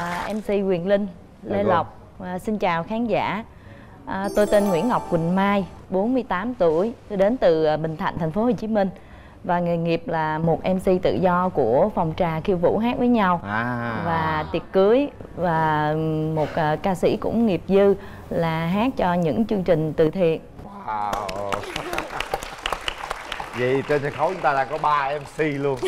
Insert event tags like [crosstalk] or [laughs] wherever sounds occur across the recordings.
À, MC Quyền Linh, Lê vâng. Lộc, à, xin chào khán giả. À, tôi tên Nguyễn Ngọc Quỳnh Mai, 48 tuổi, tôi đến từ à, Bình Thạnh, thành phố Hồ Chí Minh và nghề nghiệp là một MC tự do của phòng trà khiêu vũ hát với nhau à và tiệc cưới và một à, ca sĩ cũng nghiệp dư là hát cho những chương trình từ thiện. wow [laughs] vậy trên sân khấu chúng ta đang có ba mc luôn.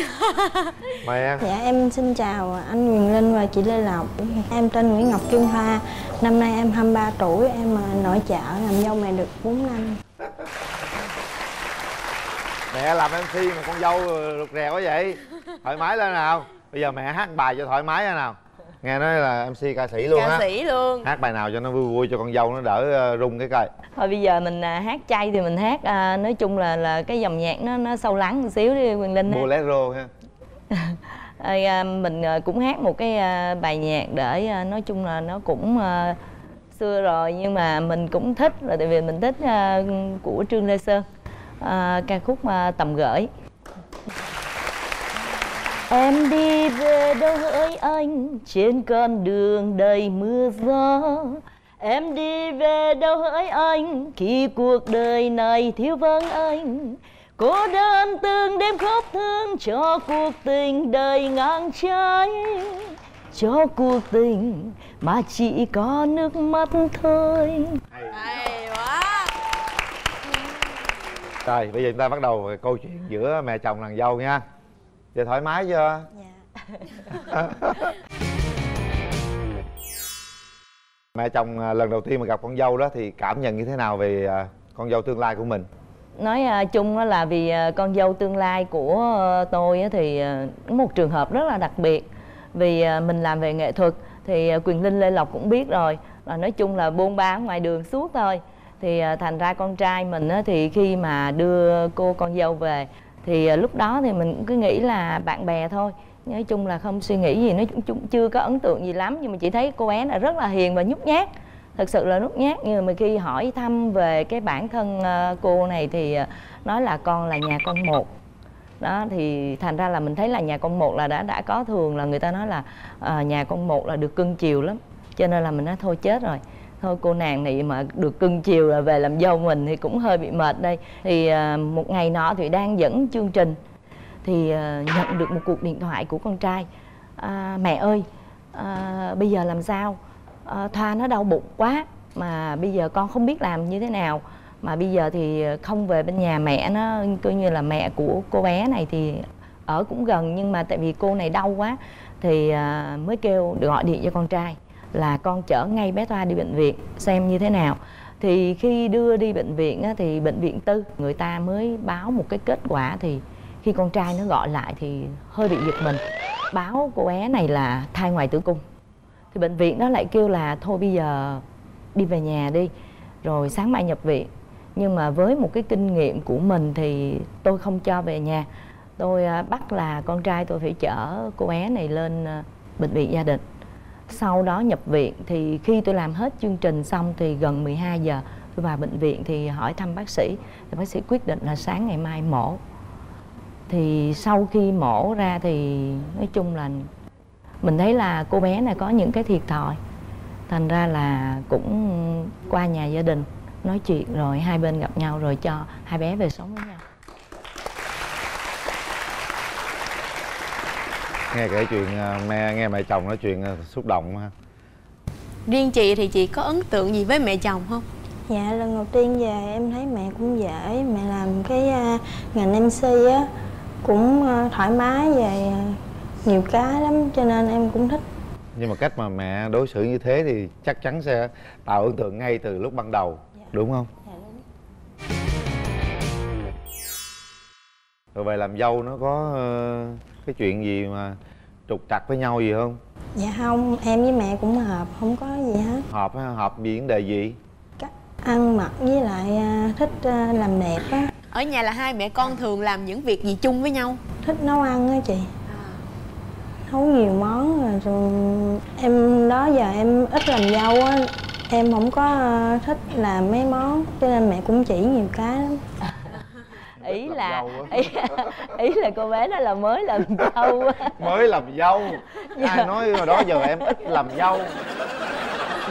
[laughs] Mời em. Dạ em xin chào anh Quyền Linh và chị Lê Lộc. Em tên Nguyễn Ngọc Trương Hoa. Năm nay em 23 tuổi Em là nội trợ làm dâu mẹ được 4 năm. [laughs] Mẹ làm mc mà con dâu rụt rè quá vậy. Thoải mái lên nào. Bây giờ mẹ hát bài cho thoải mái ra nào nghe nói là mc ca sĩ luôn ca á. sĩ luôn. Hát bài nào cho nó vui vui cho con dâu nó đỡ ờ, rung cái coi. Thôi bây giờ mình à, hát chay thì mình hát à, nói chung là là cái dòng nhạc nó nó sâu lắng một xíu đi Quyền Linh bolero ha. [laughs] À, mình à, cũng hát một cái à, bài nhạc để à, nói chung là nó cũng à, xưa rồi nhưng mà mình cũng thích là tại vì mình thích à, của Trương Lê Sơn à, ca khúc à, tầm gửi Em đi về đâu hỡi anh trên con đường đầy mưa gió. Em đi về đâu hỡi anh khi cuộc đời này thiếu vắng anh. Cô đơn từng đêm khóc thương cho cuộc tình đầy ngang trái. Cho cuộc tình mà chỉ có nước mắt thôi. Hay quá rồi, bây giờ chúng ta bắt đầu câu chuyện giữa mẹ chồng nàng dâu nha giờ thoải mái chưa? Dạ. [laughs] Mẹ chồng à, lần đầu tiên mà gặp con dâu đó thì cảm nhận như thế nào về à, con dâu tương lai của mình? Nói à, chung á là vì con dâu tương lai của à, tôi á thì à, một trường hợp rất là đặc biệt. Vì mình làm về nghệ thuật thì Quyền Linh Lê Lộc cũng biết rồi. Là Nói chung là buôn ở ngoài đường suốt thôi. Thì thành ra con trai mình á thì khi mà đưa cô con dâu về thì ờ, lúc đó thì mình cũng cứ nghĩ là bạn bè thôi. Nói chung là không suy nghĩ gì, nói chung chưa có ấn tượng gì lắm Nhưng mà chỉ thấy cô bé là rất là hiền và nhút nhát. Thực sự là nhút nhát nhưng mà khi hỏi thăm về cái bản thân ờ, cô này thì ờ, nói là con là nhà con một. Đó thì thành ra là mình thấy là nhà con một là đã đã có thường là người ta nói là à, nhà con một là được cưng chiều lắm. Cho nên là mình nói thôi chết rồi thôi cô nàng này mà được cưng chiều là về làm dâu mình thì cũng hơi bị mệt đây. Thì à, một ngày nọ thì đang dẫn chương trình. Thì à, nhận được một cuộc điện thoại của con trai. À, mẹ ơi à, bây giờ làm sao? À, thoa nó đau bụng quá mà bây giờ con không biết làm như thế nào. Mà bây giờ thì không về bên nhà mẹ nó coi như là mẹ của cô bé này thì ở cũng gần nhưng mà tại vì cô này đau quá thì à, mới kêu gọi điện cho con trai là con chở ngay bé Thoa đi bệnh viện xem như thế nào. Thì khi đưa đi bệnh viện á, thì bệnh viện tư người ta mới báo một cái kết quả thì khi con trai nó gọi lại thì hơi bị giật mình. Báo cô bé này là thai ngoài tử cung. Thì bệnh viện nó lại kêu là thôi bây giờ đi về nhà đi rồi sáng mai nhập viện. Nhưng mà với một cái kinh nghiệm của mình thì tôi không cho về nhà. Tôi à, bắt là con trai tôi phải chở cô bé này lên à, bệnh viện gia đình sau đó nhập viện thì khi tôi làm hết chương trình xong thì gần 12 giờ tôi vào bệnh viện thì hỏi thăm bác sĩ. Thì bác sĩ quyết định là sáng ngày mai mổ. Thì sau khi mổ ra thì nói chung là mình thấy là cô bé này có những cái thiệt thòi. Thành ra là cũng qua nhà gia đình, nói chuyện rồi hai bên gặp nhau rồi cho hai bé về sống với nhau. Nghe kể chuyện à, mẹ nghe mẹ chồng nói chuyện à, xúc động ha. Riêng chị thì chị có ấn tượng gì với mẹ chồng không? Dạ lần đầu tiên về em thấy mẹ cũng dễ. Mẹ làm cái à, ngành MC á Cũng à, thoải mái về à, nhiều cái lắm Cho nên em cũng thích. Nhưng mà cách mà mẹ đối xử như thế thì chắc chắn sẽ tạo ấn tượng ngay từ lúc ban đầu đúng không? Dạ, đúng. rồi về làm dâu nó có ờ, cái chuyện gì mà trục trặc với nhau gì không? Dạ không, em với mẹ cũng hợp, không có gì hết. Họp á, họp vì vấn đề gì? Cách ăn mặc với lại à, thích à, làm đẹp á. Ở nhà là hai mẹ con thường làm những việc gì chung với nhau? Thích nấu ăn á chị. Nấu nhiều món rồi, rồi Em đó giờ em ít làm dâu á. Em không có à, thích làm mấy món Cho nên mẹ cũng chỉ nhiều cái lắm ý là ý, ý là cô bé đó là mới làm dâu mới làm dâu. Dạ. ai nói hồi đó giờ em ít làm dâu.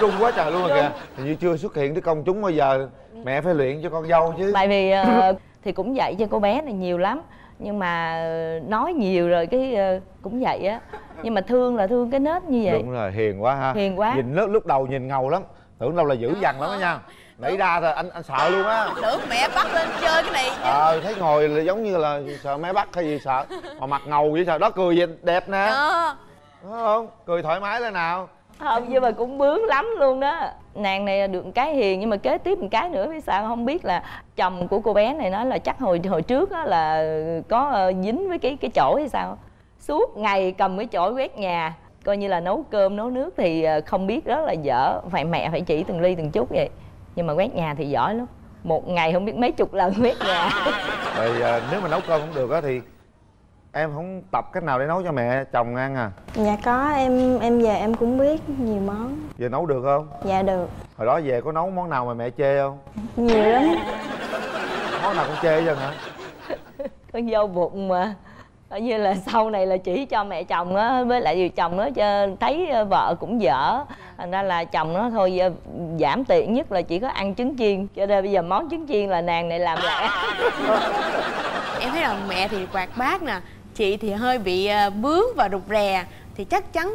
Run quá trời luôn rồi kìa. Hình như chưa xuất hiện tới công chúng bao giờ. Mẹ phải luyện cho con dâu chứ. Tại vì ờ, [laughs] thì cũng dạy cho cô bé này nhiều lắm. Nhưng mà ờ, nói nhiều rồi cái ờ, cũng vậy á. Nhưng mà thương là thương cái nết như vậy. Đúng rồi hiền quá ha. Hiền quá. nhìn lúc, lúc đầu nhìn ngầu lắm. Tưởng đâu là dữ dằn lắm á nha nãy ra rồi anh anh sợ luôn á. Tưởng mẹ bắt lên chơi cái này ờ thấy ngồi là giống như là sợ máy bắt hay gì sợ. Mà mặt ngầu vậy sao? Đó cười vậy đẹp nè. Ờ. Đúng không? Cười thoải mái lên nào? Không nhưng mà cũng bướng lắm luôn đó. Nàng này được một cái hiền nhưng mà kế tiếp một cái nữa biết sao không? Biết là chồng của cô bé này nói là chắc hồi hồi trước á là có ờ, dính với cái cái chổi hay sao? Suốt ngày cầm cái chổi quét nhà coi như là nấu cơm nấu nước thì ờ, không biết rất là dở phải mẹ phải chỉ từng ly từng chút vậy nhưng mà quét nhà thì giỏi lắm. Một ngày không biết mấy chục lần quét nhà. [laughs] Rồi à, nếu mà nấu cơm không được á thì em không tập cách nào để nấu cho mẹ chồng ăn à? Dạ có em em về em cũng biết nhiều món. Giờ nấu được không? Dạ được. Hồi đó về có nấu món nào mà mẹ chê không? Nhiều lắm. Món nào cũng chê chứ hả? [laughs] Con dâu bụng mà. Coi như là sau này là chỉ cho mẹ chồng á với lại vì chồng nó cho thấy ờ, vợ cũng dở thành ra là chồng nó thôi ờ, giảm tiện nhất là chỉ có ăn trứng chiên. Cho nên bây giờ món trứng chiên là nàng này làm lẹ. [laughs] Em thấy là mẹ thì quạt bát nè chị thì hơi bị ờ, bướng và rụt rè thì chắc chắn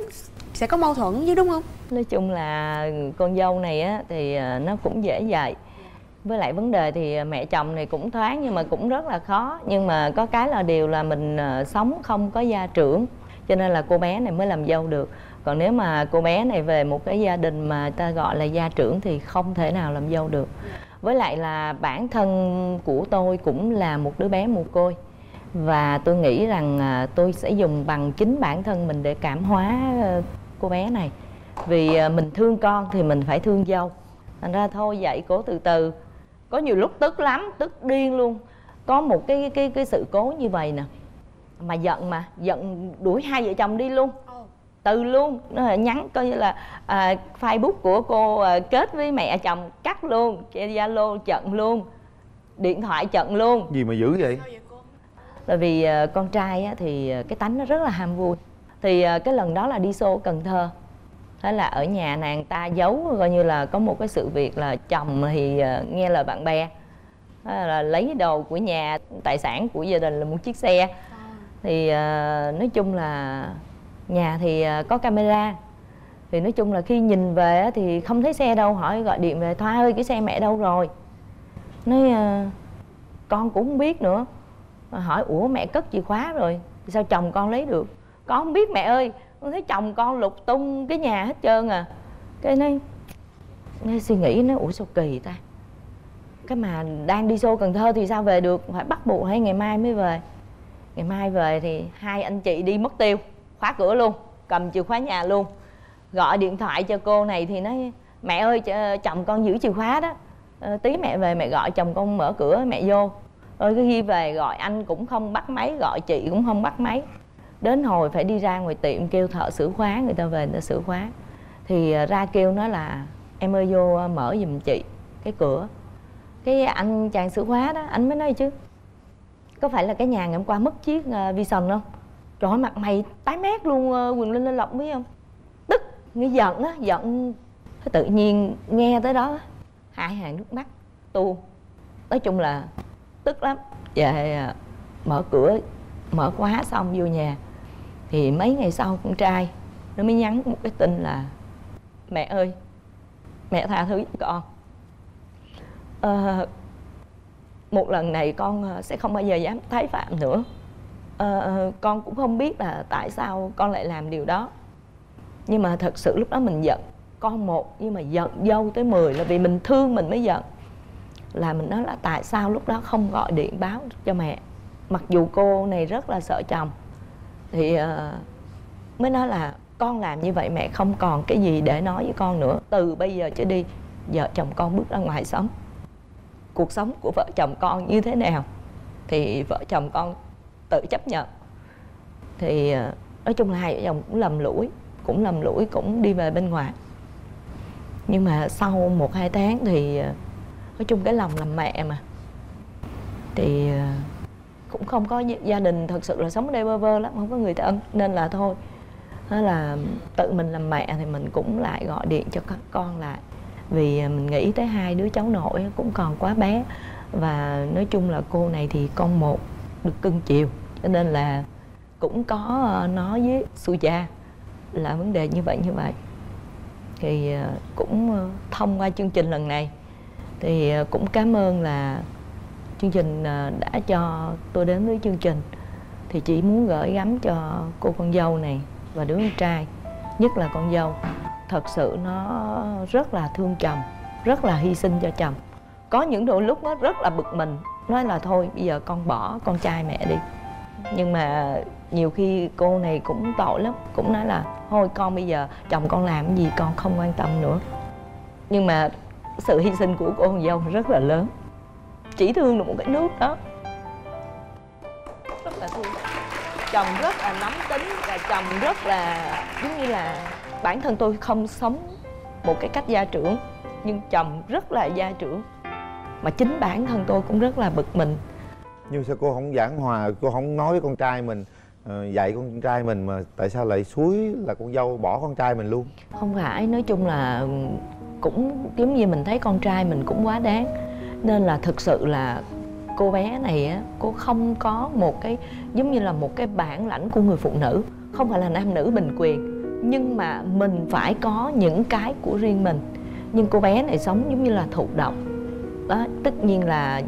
sẽ có mâu thuẫn chứ đúng không? Nói chung là con dâu này á thì ờ, nó cũng dễ dạy. Với lại vấn đề thì mẹ chồng này cũng thoáng nhưng mà cũng rất là khó. Nhưng mà có cái là điều là mình ờ, sống không có gia trưởng cho nên là cô bé này mới làm dâu được còn nếu mà cô bé này về một cái gia đình mà ta gọi là gia trưởng thì không thể nào làm dâu được. Với lại là bản thân của tôi cũng là một đứa bé mồ côi. Và tôi nghĩ rằng à, tôi sẽ dùng bằng chính bản thân mình để cảm hóa ờ, cô bé này. Vì à, mình thương con thì mình phải thương dâu. Thành ra thôi, dạy cố từ từ. Có nhiều lúc tức lắm, tức điên luôn. Có một cái cái cái sự cố như vậy nè. Mà giận mà, giận đuổi hai vợ chồng đi luôn từ luôn. Nó là nhắn coi như là à, facebook của cô à, kết với mẹ chồng cắt luôn zalo chặn luôn điện thoại chặn luôn. Gì mà dữ vậy? Bởi vì à, con trai á, thì à, cái tánh nó rất là ham vui. Thì à, cái lần đó là đi xô Cần Thơ. Thế là ở nhà nàng ta giấu coi như là có một cái sự việc là chồng thì à, nghe lời bạn bè. Thế là lấy đồ của nhà tài sản của gia đình là một chiếc xe. Thì à, nói chung là nhà thì à, có camera. Thì nói chung là khi nhìn về thì không thấy xe đâu, hỏi gọi điện về, thoa ơi, cái xe mẹ đâu rồi? Nói à, con cũng không biết nữa. Hỏi, ủa, mẹ cất chìa khóa rồi, sao chồng con lấy được? Con không biết, mẹ ơi. Con thấy chồng con lục tung cái nhà hết trơn à. Cái nói nghe suy nghĩ nó, ủa, sao kỳ ta? Cái mà đang đi xô Cần Thơ thì sao về được? Phải bắt buộc hay ngày mai mới về. Ngày mai về thì hai anh chị đi mất tiêu khóa cửa luôn cầm chìa khóa nhà luôn. Gọi điện thoại cho cô này thì nói mẹ ơi ch- chồng con giữ chìa khóa đó. Ờ, tí mẹ về mẹ gọi chồng con mở cửa mẹ vô. Ơi cái khi về gọi anh cũng không bắt máy gọi chị cũng không bắt máy. Đến hồi phải đi ra ngoài tiệm kêu thợ sửa khóa người ta về người ta sửa khóa. Thì ờ, ra kêu nó là em ơi vô mở giùm chị cái cửa. Cái anh chàng sửa khóa đó anh mới nói chứ có phải là cái nhà ngày hôm qua mất chiếc uh, vision không? Trời ơi, mặt mày tái mét luôn uh, quyền linh lên lộc biết không? Tức nghe giận á giận. Thế tự nhiên nghe tới đó hai hàng nước mắt tuôn. Nói chung là tức lắm. Về à, mở cửa mở khóa xong vô nhà thì mấy ngày sau con trai nó mới nhắn một cái tin là mẹ ơi mẹ tha thứ cho con. À, một lần này con ờ, sẽ không bao giờ dám tái phạm nữa. Ờ, ờ, con cũng không biết là tại sao con lại làm điều đó. Nhưng mà thật sự lúc đó mình giận. Con một nhưng mà giận dâu tới 10 là vì mình thương mình mới giận. Là mình nói là tại sao lúc đó không gọi điện báo cho mẹ. Mặc dù cô này rất là sợ chồng. Thì uh, mới nói là con làm như vậy mẹ không còn cái gì để nói với con nữa. Từ bây giờ trở đi vợ chồng con bước ra ngoài sống. Cuộc sống của vợ chồng con như thế nào? Thì vợ chồng con tự chấp nhận. Thì ờ, nói chung là hai vợ chồng cũng lầm lũi, cũng lầm lũi, cũng đi về bên ngoài. Nhưng mà sau một hai tháng thì ờ, nói chung cái lòng làm mẹ mà. Thì ờ, cũng không có gia đình thật sự là sống ở đây bơ vơ lắm, không có người thân, nên là thôi. Đó là tự mình làm mẹ thì mình cũng lại gọi điện cho các con lại. Vì mình nghĩ tới hai đứa cháu nội cũng còn quá bé. Và nói chung là cô này thì con một, được cưng chiều cho nên là cũng có ờ, nói với su cha là vấn đề như vậy như vậy. Thì ờ, cũng ờ, thông qua chương trình lần này thì cũng cảm ơn là chương trình đã cho tôi đến với chương trình. Thì chỉ muốn gửi gắm cho cô con dâu này và đứa con trai, nhất là con dâu. Thật sự nó rất là thương chồng, rất là hy sinh cho chồng. Có những đôi lúc nó rất là bực mình, nói là thôi, bây giờ con bỏ con trai mẹ đi nhưng mà nhiều khi cô này cũng tội lắm, cũng nói là, thôi con bây giờ chồng con làm cái gì con không quan tâm nữa. Nhưng mà sự hy sinh của cô con dâu rất là lớn, chỉ thương được một cái nước đó. Rất là thương. Chồng rất là nóng tính và chồng rất là, giống như là, bản thân tôi không sống một cái cách gia trưởng, nhưng chồng rất là gia trưởng. Mà chính bản thân tôi cũng rất là bực mình nhưng sao cô không giảng hòa cô không nói với con trai mình ờ, dạy con trai mình mà tại sao lại suối là con dâu bỏ con trai mình luôn? Không phải nói chung là cũng giống như mình thấy con trai mình cũng quá đáng. Nên là thực sự là cô bé này á cô không có một cái giống như là một cái bản lãnh của người phụ nữ. Không phải là nam nữ bình quyền nhưng mà mình phải có những cái của riêng mình. Nhưng cô bé này sống giống như là thụ động. Đó tất nhiên là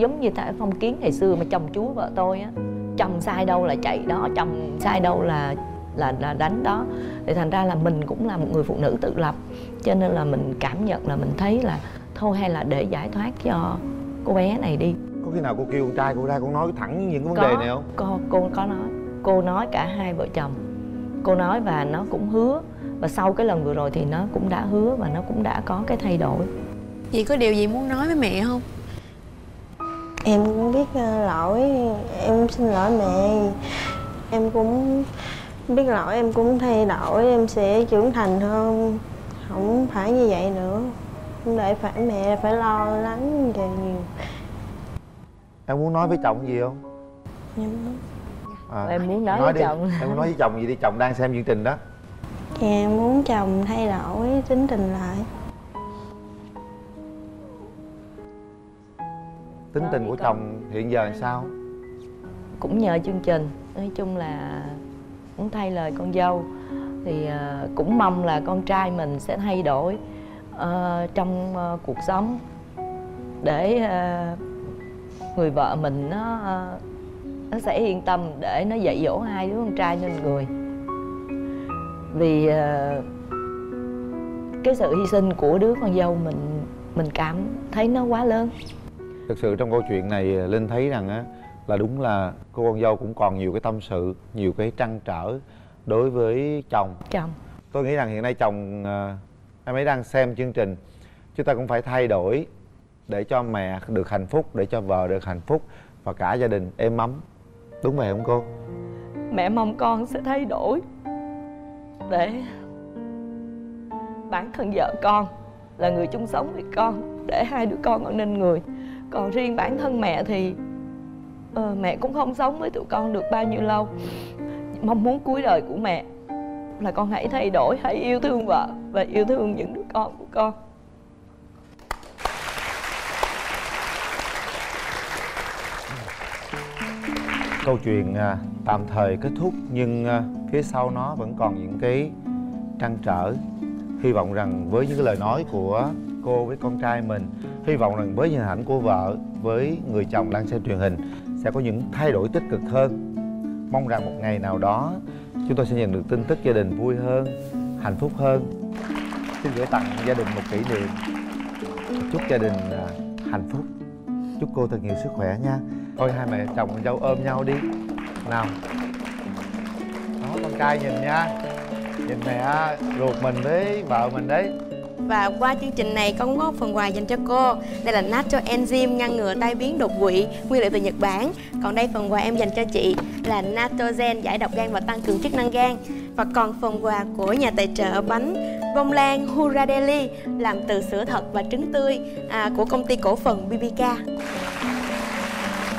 giống như tại phong kiến ngày xưa mà chồng chú vợ tôi á. Chồng sai đâu là chạy đó chồng sai đâu là là là đánh đó. Thì thành ra là mình cũng là một người phụ nữ tự lập cho nên là mình cảm nhận là mình thấy là thôi hay là để giải thoát cho cô bé này đi. Có khi nào cô kêu con trai cô ra cô nói thẳng những cái vấn có, đề này không? cô cô có nói. Cô nói cả hai vợ chồng. Cô nói và nó cũng hứa. Và sau cái lần vừa rồi thì nó cũng đã hứa và nó cũng đã có cái thay đổi. Chị có điều gì muốn nói với mẹ không em cũng biết uh, lỗi em xin lỗi mẹ. Em cũng biết lỗi em cũng thay đổi em sẽ trưởng thành hơn. Không phải như vậy nữa. Không để phải mẹ phải lo lắng về nhiều. Em muốn nói với chồng gì không? Em muốn. À, em muốn nói, nói với đi. chồng. Em muốn nói với chồng gì đi. Chồng đang xem chương trình đó. Em muốn chồng thay đổi tính tình lại tính tình của chồng hiện giờ làm sao? Cũng nhờ chương trình. Nói chung là muốn thay lời con dâu. Thì uh, cũng mong là con trai mình sẽ thay đổi uh, trong cuộc sống để người vợ mình nó nó sẽ yên tâm để nó dạy dỗ hai đứa con trai nên người. Vì uh, cái sự hy sinh của đứa con dâu mình mình cảm thấy nó quá lớn thực sự trong câu chuyện này linh thấy rằng á là đúng là cô con dâu cũng còn nhiều cái tâm sự nhiều cái trăn trở đối với chồng. Chồng. Tôi nghĩ rằng hiện nay chồng à, em ấy đang xem chương trình. Chúng ta cũng phải thay đổi để cho mẹ được hạnh phúc để cho vợ được hạnh phúc và cả gia đình êm ấm. Đúng vậy không cô? Mẹ mong con sẽ thay đổi để bản thân vợ con là người chung sống với con để hai đứa con còn nên người còn riêng bản thân mẹ thì uh, mẹ cũng không sống với tụi con được bao nhiêu lâu. Mong muốn cuối đời của mẹ là con hãy thay đổi hãy yêu thương vợ và yêu thương những đứa con của con. Câu chuyện à, tạm thời kết thúc nhưng à, phía sau nó vẫn còn những cái trăn trở. Hy vọng rằng với những cái lời nói của cô với con trai mình. Hy vọng rằng với hình ảnh của vợ, với người chồng đang xem truyền hình, sẽ có những thay đổi tích cực hơn. Mong rằng một ngày nào đó, chúng tôi sẽ nhận được tin tức gia đình vui hơn, hạnh phúc hơn. Xin gửi tặng gia đình một kỷ niệm. Chúc gia đình à, hạnh phúc. Chúc cô thật nhiều sức khỏe nha. Thôi hai mẹ chồng con dâu ôm nhau đi. Nào. Đó, con trai nhìn nha. Nhìn mẹ ruột mình với vợ mình đấy và qua chương trình này con có phần quà dành cho cô. Đây là natural enzyme ngăn ngừa tai biến đột quỵ nguyên liệu từ nhật bản. Còn đây phần quà em dành cho chị là natogen giải độc gan và tăng cường chức năng gan. Và còn phần quà của nhà tài trợ bánh bông lan Huradeli làm từ sữa thật và trứng tươi à, của công ty cổ phần BBK